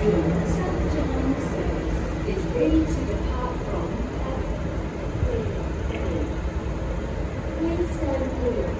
Please stand clear.